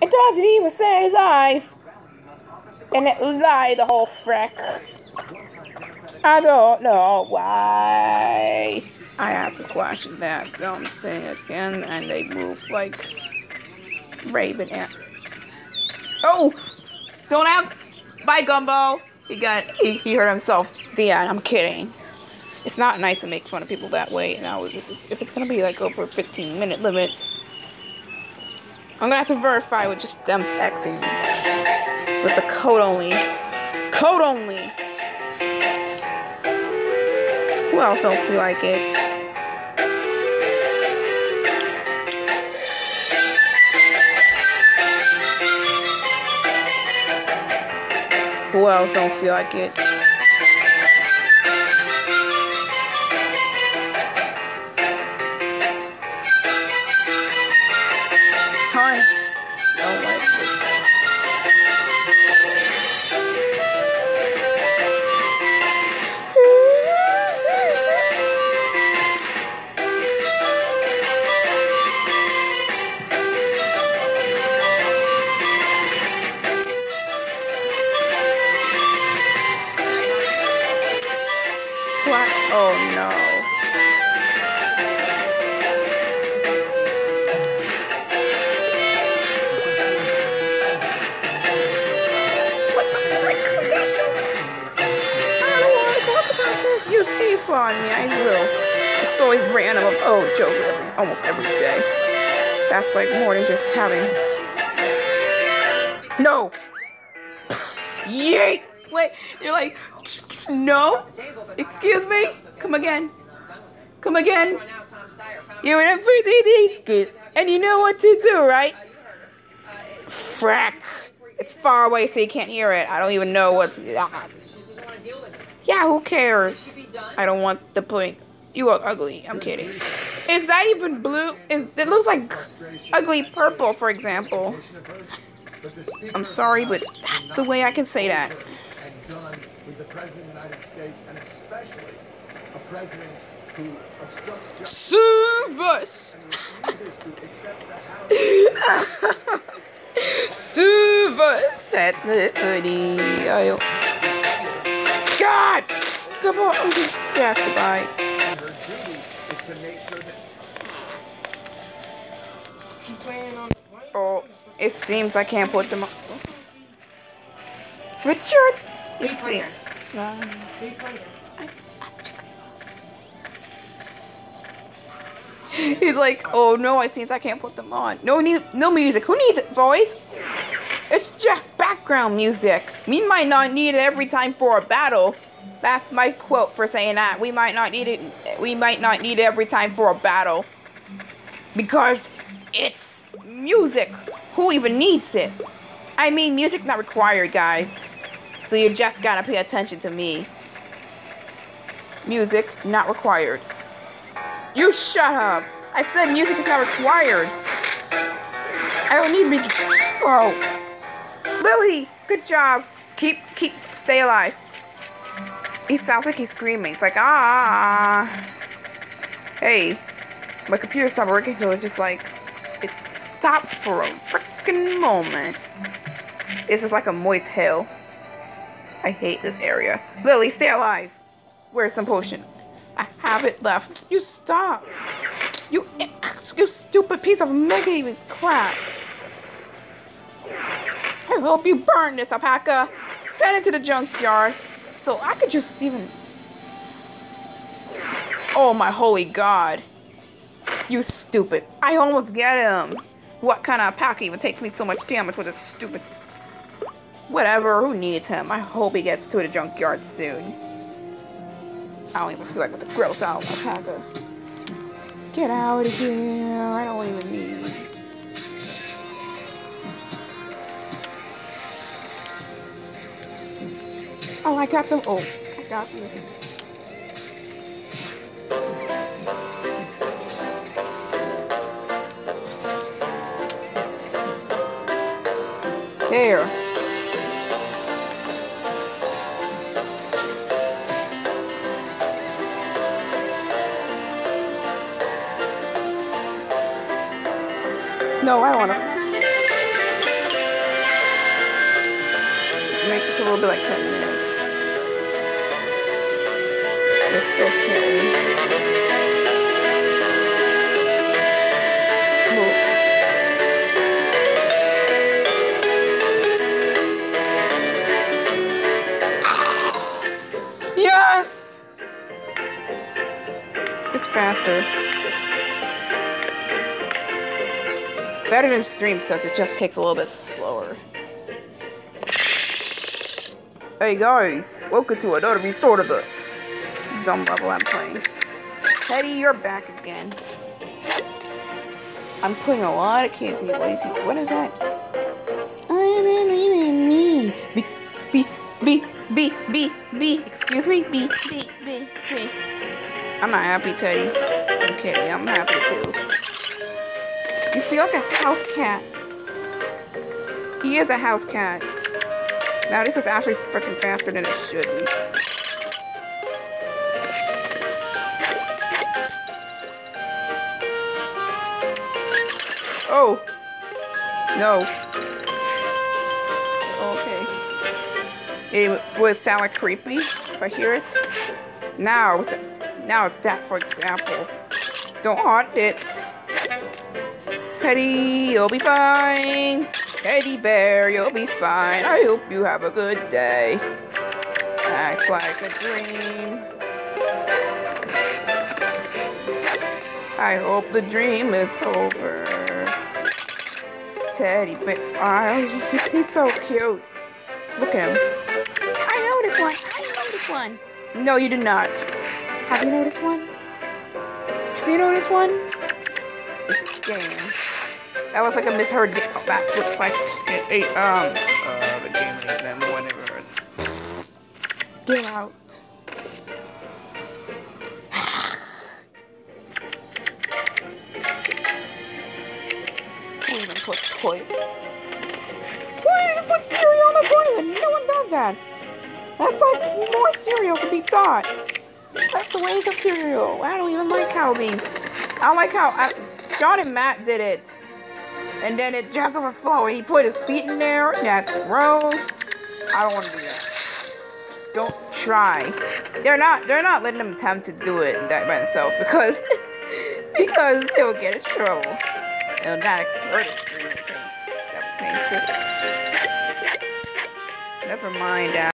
It doesn't even say live. And it lied the whole frick. I don't know why. I have to question that Don't say it again, and they move like Raven and. Oh! Don't have. Bye, Gumbo! He got. He, he hurt himself. Dion, I'm kidding. It's not nice to make fun of people that way. Now, this is if it's gonna be like over 15 minute limit. I'm gonna have to verify with just them texting me. With the code only. Code only! Who else don't feel like it? Who else don't feel like it? Don't like random. Of, oh, joke every, almost every day. That's like more than just having. No. Yeet. Wait, you're like, no? Excuse me? Come again. Come again. You're in a pretty excuse. And you know what to do, right? Frack. It's far away so you can't hear it. I don't even know what's. Ah. Yeah, who cares? I don't want the point. You look ugly. I'm kidding. Is that even blue? Is It looks like ugly purple, for example. I'm sorry, but that's the way I can say that. Service! Service! That's funny. God! Come on. Yes, goodbye. Oh, it seems I can't put them on. Richard! It seems. He's like, oh no, it seems I can't put them on. No need, no music. Who needs it, boys? It's just background music. We might not need it every time for a battle. That's my quote for saying that. We might not need it. We might not need every time for a battle because it's music. Who even needs it? I mean, music not required, guys. So you just gotta pay attention to me. Music not required. You shut up. I said music is not required. I don't need be. Oh, Lily, good job. Keep, keep, stay alive. He sounds like he's screaming. It's like ah. Hey, my computer stopped working, so it's just like it stopped for a freaking moment. This is like a moist hill. I hate this area. Lily, stay alive. Where's some potion? I have it left. You stop. You, you stupid piece of negative crap. I hope you burn this alpaca. Send it to the junkyard so I could just even. Oh my holy god. You stupid. I almost get him. What kind of alpaca even takes me so much damage with a stupid. Whatever, who needs him? I hope he gets to the junkyard soon. I don't even feel like with the gross out alpaca. Get out of here. I don't even need. Oh, I got them. Oh, I got this. There. No, I want to. Make this a little bit like 10 minutes. It's okay. Yes! It's faster. Better than streams because it just takes a little bit slower. Hey guys, welcome to another resort of the dumb level I'm playing. Teddy, you're back again. I'm putting a lot of kids in lazy. What is that? B, B, B, B, B, B. Excuse me? B, B, B, B. I'm not happy, Teddy. Okay, I'm happy too. You feel like a house cat. He is a house cat. Now this is actually freaking faster than it should be. No. Okay. It would sound like creepy if I hear it. Now, now it's that, for example. Don't haunt it. Teddy, you'll be fine. Teddy bear, you'll be fine. I hope you have a good day. Acts like a dream. I hope the dream is over. Teddy bear, oh, he's, he's so cute. Look at him. I know this one. I know this one. No, you did not. Have you noticed one? Have you noticed one? That was like a misheard game. Oh, that looks like a, a um uh the game is then whatever. Get out. Cereal on the toilet? No one does that. That's like more cereal to be thought. That's the waste of cereal. I don't even like how Calbees. I like how I, Sean and Matt did it. And then it just overflowed. He put his feet in there. That's gross. I don't want to do that. Don't try. They're not. They're not letting them attempt to do it that by themselves because because they'll get in trouble. And that hurt Never mind.